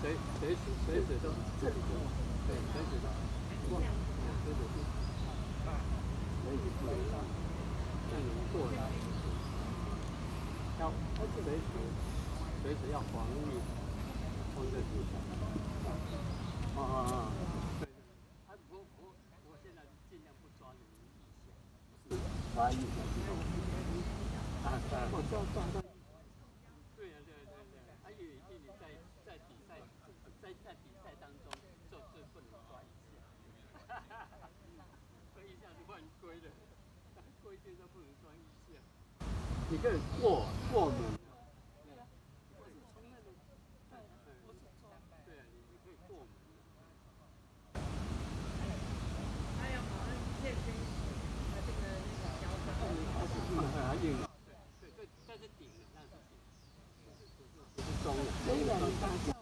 随随时随时都这里都对，随时都哇，随时都，要随时随时要防御风的地方。啊啊啊！对对，啊我我我现在尽量不抓你们意向，是抓意向之后，啊啊，我抓抓到。对呀对对对，还有一定你在在比赛在在比赛当中做最不能抓一下，哈哈哈，抓一下是犯规的，你可以过过门。对啊，我是从那个，对，我是抓，对啊，你可以过门。还有好像健身呃这个小小的，还硬啊。对对，这是顶的，那是顶，不是不是不是中的，中的。